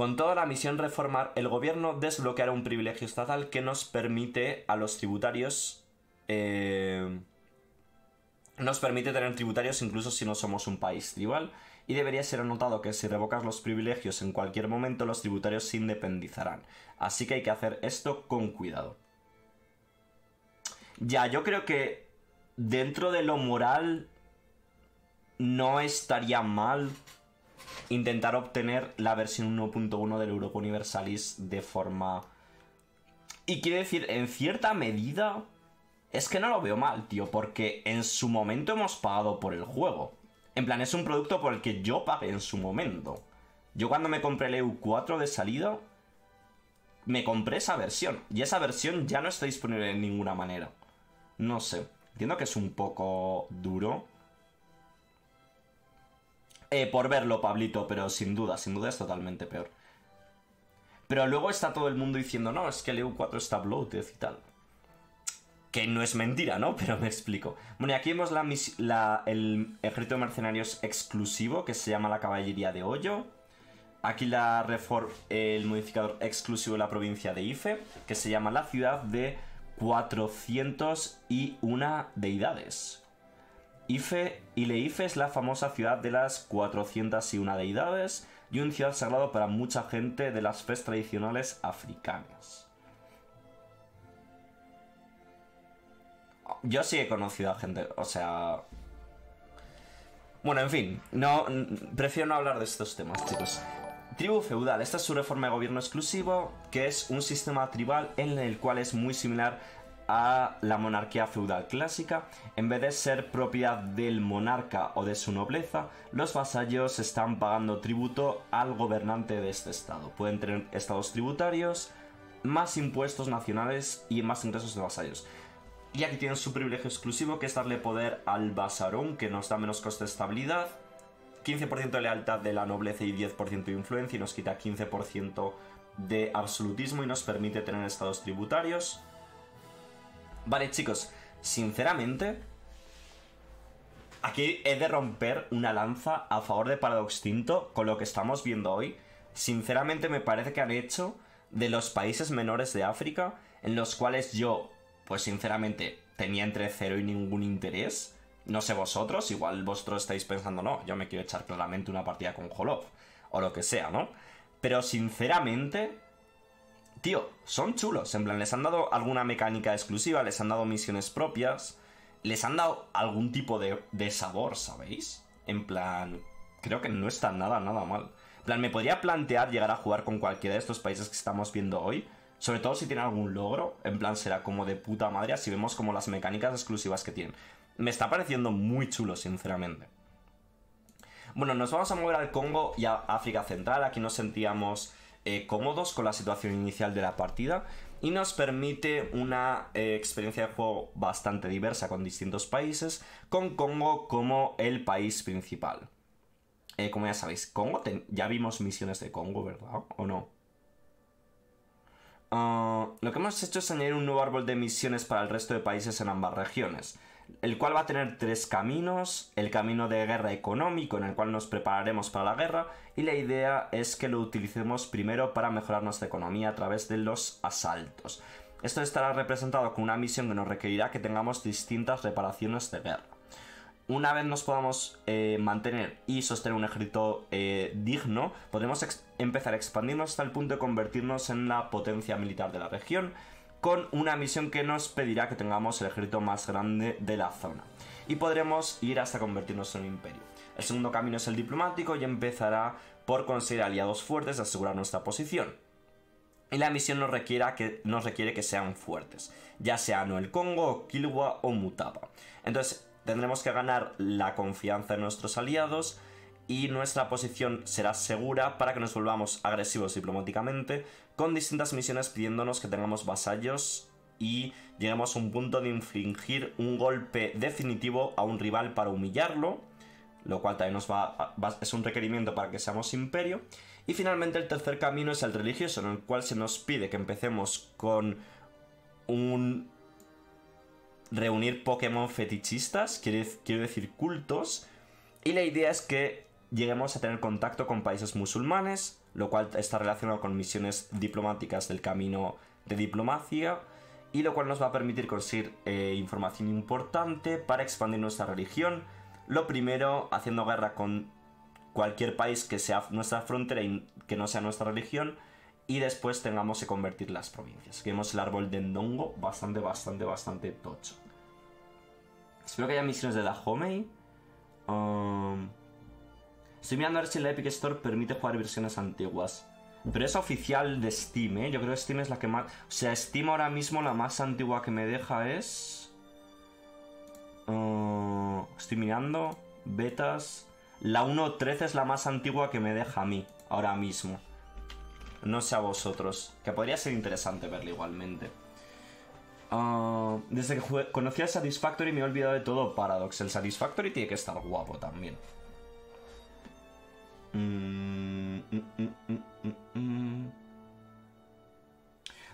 Con toda la misión reformar, el gobierno desbloqueará un privilegio estatal que nos permite a los tributarios... Eh, nos permite tener tributarios incluso si no somos un país tribal. Y debería ser anotado que si revocas los privilegios en cualquier momento, los tributarios se independizarán. Así que hay que hacer esto con cuidado. Ya, yo creo que dentro de lo moral no estaría mal intentar obtener la versión 1.1 del Europa Universalis de forma... Y quiero decir, en cierta medida, es que no lo veo mal, tío, porque en su momento hemos pagado por el juego. En plan, es un producto por el que yo pagué en su momento. Yo cuando me compré el EU4 de salida, me compré esa versión. Y esa versión ya no está disponible de ninguna manera. No sé. Entiendo que es un poco duro. Eh, por verlo, Pablito, pero sin duda, sin duda es totalmente peor. Pero luego está todo el mundo diciendo, no, es que el EU4 está bloated y tal. Que no es mentira, ¿no? (laughs) Pero me explico. Bueno, y aquí vemos la, el ejército de mercenarios exclusivo, que se llama la Caballería de Hoyo. Aquí la reform, el modificador exclusivo de la provincia de Ife, que se llama la ciudad de 401 deidades. Ife, Ileife es la famosa ciudad de las 401 deidades y un ciudad sagrado para mucha gente de las fes tradicionales africanas. Yo sí he conocido a gente, o sea, Bueno, en fin, no, prefiero no hablar de estos temas, chicos. Tribu feudal, esta es su reforma de gobierno exclusivo, que es un sistema tribal en el cual es muy similar a la monarquía feudal clásica. En vez de ser propiedad del monarca o de su nobleza, los vasallos están pagando tributo al gobernante de este estado. Pueden tener estados tributarios, más impuestos nacionales y más ingresos de vasallos. Y aquí tienen su privilegio exclusivo, que es darle poder al Basarón, que nos da menos coste de estabilidad, 15% de lealtad de la nobleza y 10% de influencia, y nos quita 15% de absolutismo y nos permite tener estados tributarios. Vale, chicos, sinceramente, aquí he de romper una lanza a favor de Paradox Tinto con lo que estamos viendo hoy. Sinceramente, me parece que han hecho de los países menores de África, en los cuales yo, pues sinceramente, tenía entre cero y ningún interés. No sé vosotros, igual vosotros estáis pensando, no, yo me quiero echar claramente una partida con Holov, o lo que sea, ¿no? Pero sinceramente, tío, son chulos. En plan, les han dado alguna mecánica exclusiva, les han dado misiones propias, les han dado algún tipo de, sabor, ¿sabéis? En plan, creo que no está nada, nada mal. En plan, me podría plantear llegar a jugar con cualquiera de estos países que estamos viendo hoy. Sobre todo si tienen algún logro. En plan, será como de puta madre si vemos como las mecánicas exclusivas que tienen. Me está pareciendo muy chulo, sinceramente. Bueno, nos vamos a mover al Congo y a África Central. Aquí nos sentíamos eh, cómodos con la situación inicial de la partida y nos permite una eh, experiencia de juego bastante diversa con distintos países, con Congo como el país principal. Eh, como ya sabéis, Congo, ya vimos misiones de Congo, ¿verdad? ¿O no? Ah, lo que hemos hecho es añadir un nuevo árbol de misiones para el resto de países en ambas regiones el cual va a tener tres caminos, el camino de guerra económico en el cual nos prepararemos para la guerra y la idea es que lo utilicemos primero para mejorar nuestra economía a través de los asaltos. Esto estará representado con una misión que nos requerirá que tengamos distintas reparaciones de guerra. Una vez nos podamos eh, mantener y sostener un ejército eh, digno, podremos empezar a expandirnos hasta el punto de convertirnos en la potencia militar de la región con una misión que nos pedirá que tengamos el ejército más grande de la zona. Y podremos ir hasta convertirnos en un imperio. El segundo camino es el diplomático y empezará por conseguir aliados fuertes y asegurar nuestra posición. Y la misión nos, que, nos requiere que sean fuertes, ya sea no el Congo, Kilwa o Mutapa. Entonces tendremos que ganar la confianza de nuestros aliados y nuestra posición será segura para que nos volvamos agresivos diplomáticamente con distintas misiones pidiéndonos que tengamos vasallos y lleguemos a un punto de infligir un golpe definitivo a un rival para humillarlo, lo cual también nos va, es un requerimiento para que seamos imperio. Y finalmente el tercer camino es el religioso, en el cual se nos pide que empecemos con un reunir Pokémon fetichistas, quiero decir cultos, y la idea es que lleguemos a tener contacto con países musulmanes, lo cual está relacionado con misiones diplomáticas del camino de diplomacia y lo cual nos va a permitir conseguir eh, información importante para expandir nuestra religión. Lo primero, haciendo guerra con cualquier país que sea nuestra frontera y que no sea nuestra religión. Y después tengamos que convertir las provincias. Vemos el árbol de Ndongo, bastante, bastante, bastante tocho. Espero que haya misiones de Dahomey. Estoy mirando a ver si la Epic Store permite jugar versiones antiguas. Pero es oficial de Steam, ¿eh? Yo creo que Steam es la que más... O sea, Steam ahora mismo la más antigua que me deja es... Uh, estoy mirando. Betas. La 1.13 es la más antigua que me deja a mí, ahora mismo. No sé a vosotros. Que podría ser interesante verla igualmente. Uh, desde que conocí a Satisfactory me he olvidado de todo Paradox. El Satisfactory tiene que estar guapo también. Mm, mm, mm,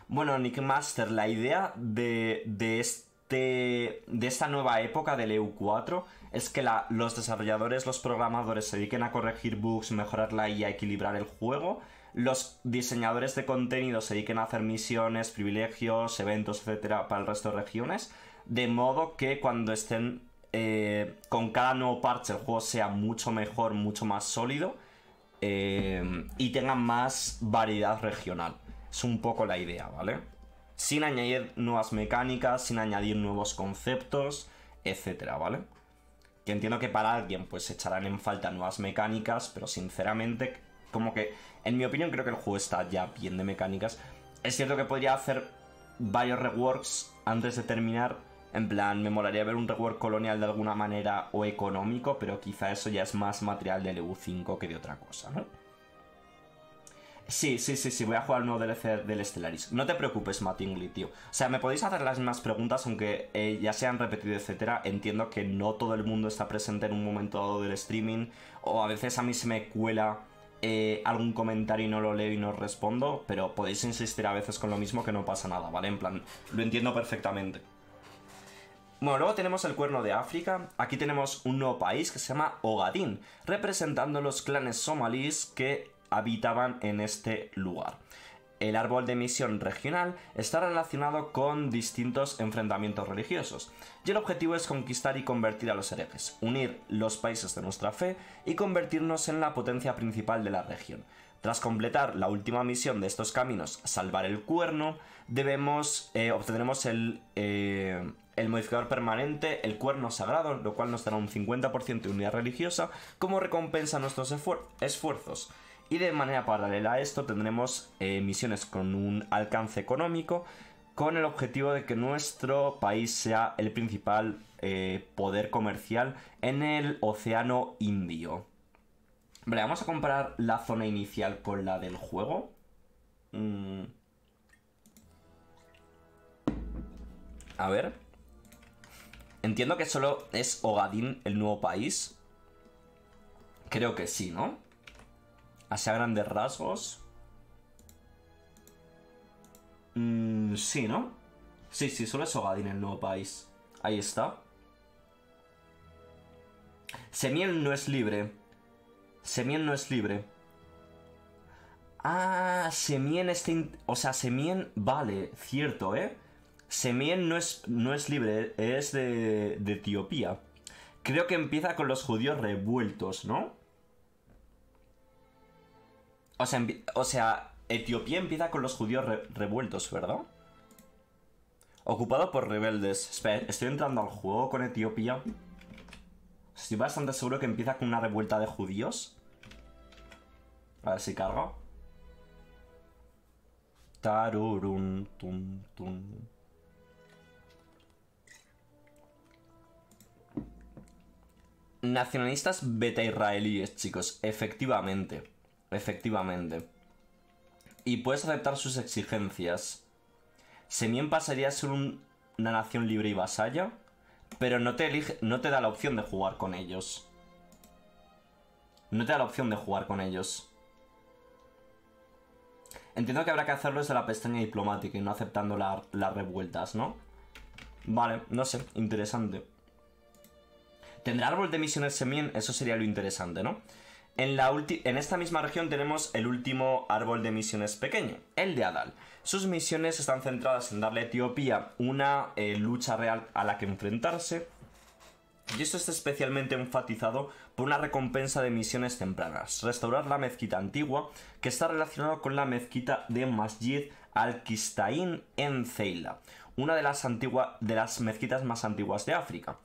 bueno, Nick Master, la idea de, este, de esta nueva época del EU4 es que los desarrolladores, los programadores se dediquen a corregir bugs, mejorarla y a equilibrar el juego. Los diseñadores de contenido se dediquen a hacer misiones, privilegios, eventos, etcétera, para el resto de regiones. De modo que cuando estén eh, con cada nuevo parche el juego sea mucho mejor, mucho más sólido eh, y tengan más variedad regional. Es un poco la idea, ¿vale? Sin añadir nuevas mecánicas, sin añadir nuevos conceptos, etcétera, ¿vale? que entiendo que para alguien pues echarán en falta nuevas mecánicas, pero sinceramente, como que, en mi opinión, creo que el juego está ya bien de mecánicas. Es cierto que podría hacer varios reworks antes de terminar. En plan, me molaría ver un rework colonial de alguna manera o económico, pero quizá eso ya es más material del EU5 que de otra cosa, ¿no? Sí, sí, sí, sí, voy a jugar el nuevo DLC del Stellaris. No te preocupes, Mattingly, tío. O sea, me podéis hacer las mismas preguntas, aunque eh, ya se han repetido, etcétera. Entiendo que no todo el mundo está presente en un momento dado del streaming, o a veces a mí se me cuela eh, algún comentario y no lo leo y no respondo, pero podéis insistir a veces con lo mismo que no pasa nada, ¿vale? En plan, lo entiendo perfectamente. Bueno, luego tenemos el cuerno de África. Aquí tenemos un nuevo país que se llama Ogadín, representando los clanes somalíes que habitaban en este lugar. El árbol de misión regional está relacionado con distintos enfrentamientos religiosos, y el objetivo es conquistar y convertir a los herejes, unir los países de nuestra fe y convertirnos en la potencia principal de la región. Tras completar la última misión de estos caminos, salvar el cuerno, debemos eh, obtendremos el, eh, el modificador permanente, el cuerno sagrado, lo cual nos dará un 50% de unidad religiosa como recompensa a nuestros esfuerzos. Y de manera paralela a esto tendremos eh, misiones con un alcance económico con el objetivo de que nuestro país sea el principal eh, poder comercial en el Océano Indio. Vale, vamos a comparar la zona inicial con la del juego. Mm. A ver. Entiendo que solo es Ogadín el nuevo país. Creo que sí, ¿no? Así a grandes rasgos. Mm, sí, ¿no? Sí, sí, solo es Ogadin el nuevo país. Ahí está. Semien no es libre. Semien no es libre. Ah, Semien está... O sea, Semien... Vale, cierto, ¿eh? Semien no es, no es libre, es de, de Etiopía. Creo que empieza con los judíos revueltos, ¿no? O sea, Etiopía empieza con los judíos revueltos, ¿verdad? Ocupado por rebeldes. Espera, estoy entrando al juego con Etiopía. Estoy bastante seguro que empieza con una revuelta de judíos. A ver si carga. Tarurun, tum, tum. Nacionalistas beta israelíes, chicos, efectivamente. Efectivamente. Y puedes aceptar sus exigencias. Semien pasaría a ser una nación libre y vasalla, pero no te, elige, no te da la opción de jugar con ellos. No te da la opción de jugar con ellos. Entiendo que habrá que hacerlo desde la pestaña diplomática y no aceptando las revueltas, ¿no? Vale, no sé, interesante. ¿Tendrá árbol de misiones Semien? Eso sería lo interesante, ¿no? En, esta misma región tenemos el último árbol de misiones pequeño, el de Adal. Sus misiones están centradas en darle a Etiopía una eh, lucha real a la que enfrentarse. Y esto está especialmente enfatizado por una recompensa de misiones tempranas. Restaurar la mezquita antigua, que está relacionado con la mezquita de Masjid al-Kistain en Zeila, una de las, de las mezquitas más antiguas de África.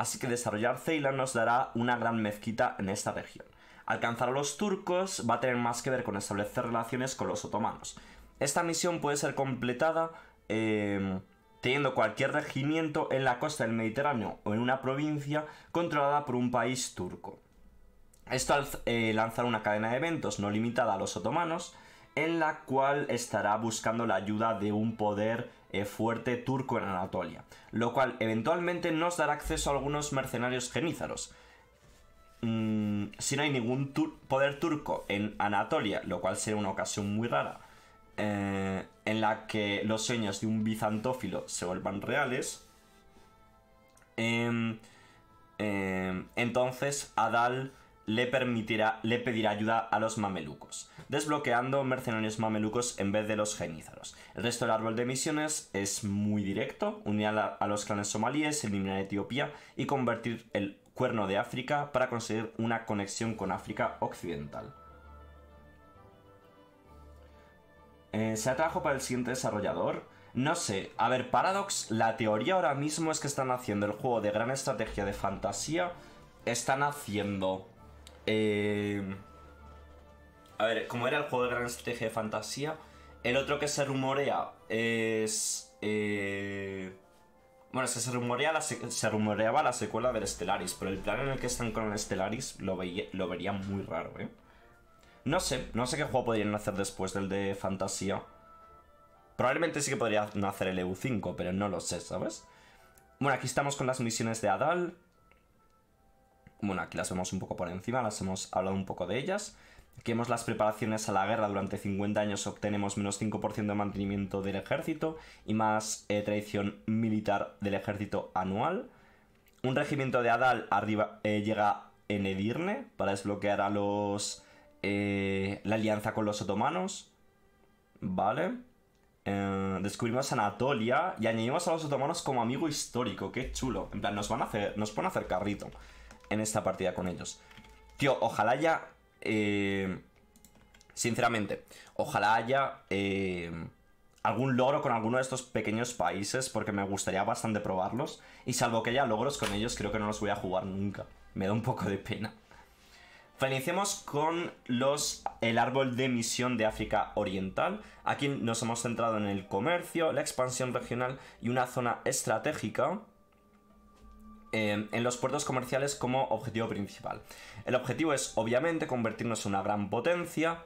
Así que desarrollar Zeila nos dará una gran mezquita en esta región. Alcanzar a los turcos va a tener más que ver con establecer relaciones con los otomanos. Esta misión puede ser completada em, teniendo cualquier regimiento en la costa del Mediterráneo o en una provincia controlada por un país turco. Esto al eh, lanzar una cadena de eventos no limitada a los otomanos, en la cual estará buscando la ayuda de un poder eh, fuerte turco en Anatolia, lo cual eventualmente nos dará acceso a algunos mercenarios genízaros, Mm, si no hay ningún poder turco en Anatolia, lo cual sería una ocasión muy rara, eh, en la que los sueños de un bizantófilo se vuelvan reales, em, em, entonces Adal le permitirá, le pedirá ayuda a los mamelucos, desbloqueando mercenarios mamelucos en vez de los genízaros. El resto del árbol de misiones es muy directo, unir a, los clanes somalíes, eliminar a Etiopía y convertir el Cuerno de África para conseguir una conexión con África Occidental. Eh, ¿Se trabajo para el siguiente desarrollador? No sé. A ver, Paradox, la teoría ahora mismo es que están haciendo el juego de gran estrategia de fantasía están haciendo... eh, a ver, como era el juego de gran estrategia de fantasía, el otro que se rumorea es... eh, bueno, que se, rumorea rumoreaba la secuela del Stellaris, pero el plan en el que están con el Stellaris lo, lo vería muy raro, ¿eh? No sé, no sé qué juego podrían hacer después del de fantasía. Probablemente sí que podrían hacer el EU5, pero no lo sé, ¿sabes? Bueno, aquí estamos con las misiones de Adal. Bueno, aquí las vemos un poco por encima, las hemos hablado un poco de ellas. Aquí vemos las preparaciones a la guerra. Durante 50 años obtenemos menos 5% de mantenimiento del ejército y más eh, tradición militar del ejército anual. Un regimiento de Adal arriba eh, llega en Edirne para desbloquear a los eh, la alianza con los otomanos. Vale. Descubrimos Anatolia y añadimos a los otomanos como amigo histórico. Qué chulo. En plan, nos van a hacer, nos pueden hacer carrito en esta partida con ellos. Tío, ojalá haya. eh, sinceramente, ojalá haya eh, algún logro con alguno de estos pequeños países porque me gustaría bastante probarlos. Y salvo que haya logros con ellos, creo que no los voy a jugar nunca. Me da un poco de pena. Iniciemos con los, el árbol de misión de África Oriental. Aquí nos hemos centrado en el comercio, la expansión regional y una zona estratégica en los puertos comerciales como objetivo principal. El objetivo es obviamente convertirnos en una gran potencia.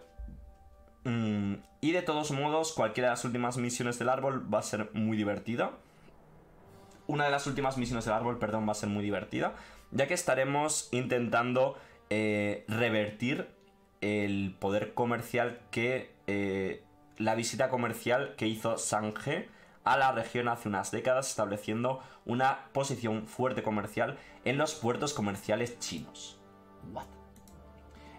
mm, y de todos modos, cualquiera de las últimas misiones del árbol va a ser muy divertida. Una de las últimas misiones del árbol, perdón, va a ser muy divertida. Ya que estaremos intentando eh, revertir el poder comercial que... eh, la visita comercial que hizo Sange a la región hace unas décadas, estableciendo una posición fuerte comercial en los puertos comerciales chinos. What?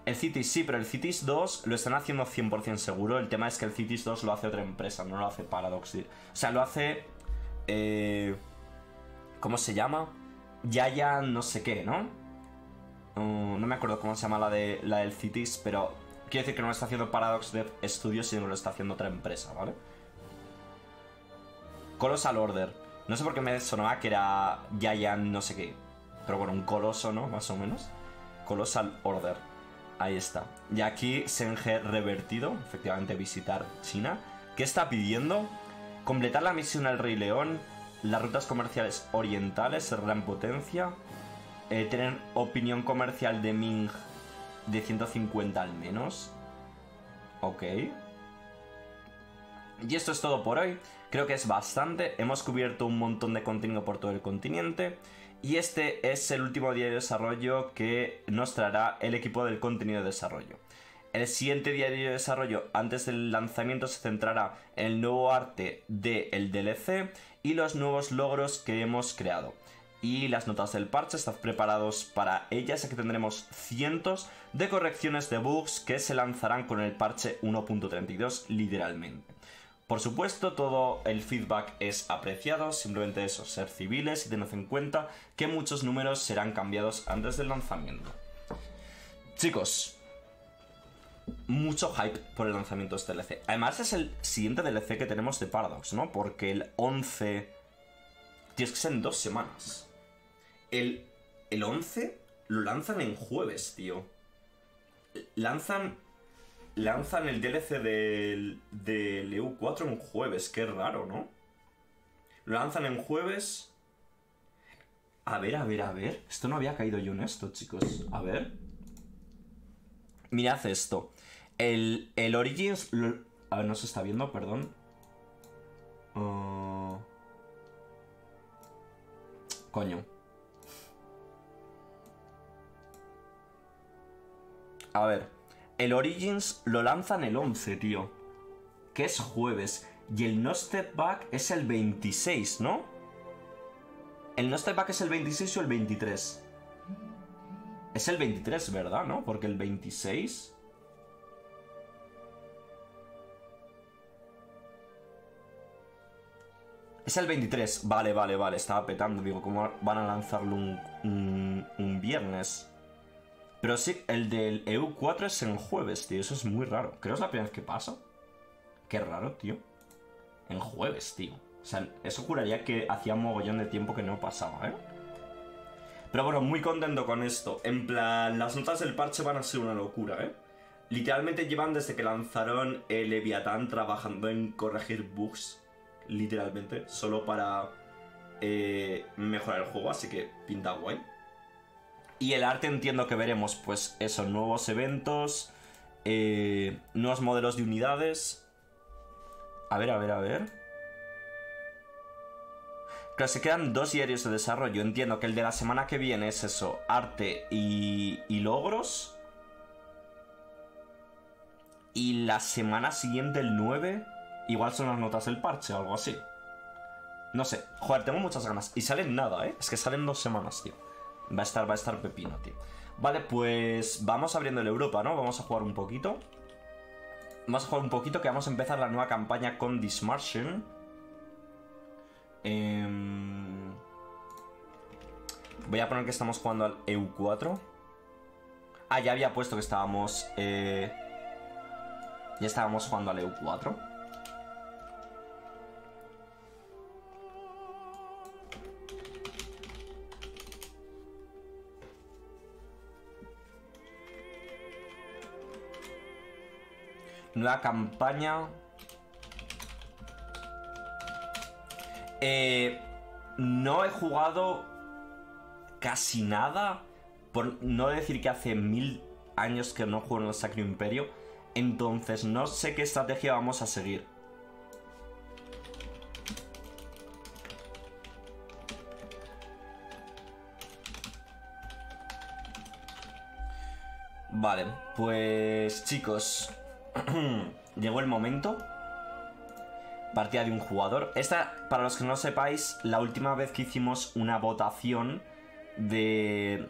El Cities sí, pero el Cities 2 lo están haciendo 100% seguro. El tema es que el Cities 2 lo hace otra empresa, no lo hace Paradox. O sea, lo hace... eh, ¿Cómo se llama? Yaya no sé qué, ¿no? Uh, no me acuerdo cómo se llama la, de, la del Cities, pero quiere decir que no lo está haciendo Paradox Dev Studios, sino que lo está haciendo otra empresa, ¿vale? Colossal Order. No sé por qué me sonaba que era Giant no sé qué. Pero bueno, un coloso, ¿no? Más o menos. Colossal Order. Ahí está. Y aquí Senge revertido. Efectivamente, visitar China. ¿Qué está pidiendo? Completar la misión al Rey León. Las rutas comerciales orientales, ser gran potencia. eh, tener opinión comercial de Ming de 150 al menos. Ok. Y esto es todo por hoy. Creo que es bastante. Hemos cubierto un montón de contenido por todo el continente. Y este es el último diario de desarrollo que nos traerá el equipo del contenido de desarrollo. El siguiente diario de desarrollo antes del lanzamiento se centrará en el nuevo arte del DLC y los nuevos logros que hemos creado. Y las notas del parche, estad preparados para ellas, ya que tendremos cientos de correcciones de bugs que se lanzarán con el parche 1.32 literalmente. Por supuesto, todo el feedback es apreciado, simplemente eso, ser civiles y tened en cuenta que muchos números serán cambiados antes del lanzamiento. Chicos, mucho hype por el lanzamiento de este DLC. Además es el siguiente DLC que tenemos de Paradox, ¿no? Porque el 11... Tienes que ser en dos semanas. El, el 11 lo lanzan en jueves, tío. Lanzan lanzan el DLC del, del EU4 en jueves. Qué raro, ¿no? Lo lanzan en jueves. A ver, a ver, a ver. Esto no había caído yo en esto, chicos. A ver. Mirad esto. El, el Origins... A ver, no se está viendo, perdón. Ah. Coño. A ver. El Origins lo lanzan el 11, tío. Que es jueves. Y el No Step Back es el 26, ¿no? El No Step Back es el 26 o el 23. Es el 23, ¿verdad? ¿No? Porque el 26... Es el 23. Vale, vale, vale. Estaba petando. Digo, ¿cómo van a lanzarlo un, un, un viernes? Pero sí, el del EU4 es en jueves, tío. Eso es muy raro. Creo que es la primera vez que pasa. Qué raro, tío. En jueves, tío. O sea, eso juraría que hacía mogollón de tiempo que no pasaba, ¿eh? Pero bueno, muy contento con esto. En plan, las notas del parche van a ser una locura, ¿eh? Literalmente llevan desde que lanzaron el Leviatán trabajando en corregir bugs. Literalmente, solo para eh, mejorar el juego, así que pinta guay. Y el arte entiendo que veremos, pues, esos nuevos eventos, eh, nuevos modelos de unidades. A ver, a ver, a ver. Claro, se quedan dos diarios de desarrollo. Entiendo que el de la semana que viene es eso, arte y, y logros. Y la semana siguiente, el 9, igual son las notas del parche o algo así. No sé, joder, tengo muchas ganas. Y salen nada, ¿eh? Es que salen dos semanas, tío. Va a estar, va a estar pepino, tío. Vale, pues vamos abriendo el Europa, ¿no? Vamos a jugar un poquito. Vamos a jugar un poquito que vamos a empezar la nueva campaña con Dismartion. Em, voy a poner que estamos jugando al EU4. Ah, ya había puesto que estábamos... Eh, ya estábamos jugando al EU4. Nueva campaña. Eh, no he jugado casi nada. Por no decir que hace mil años que no juego en el Sacro Imperio. Entonces no sé qué estrategia vamos a seguir. Vale, pues chicos, (clears throat) llegó el momento. Partida de un jugador. Esta, para los que no lo sepáis, la última vez que hicimos una votación de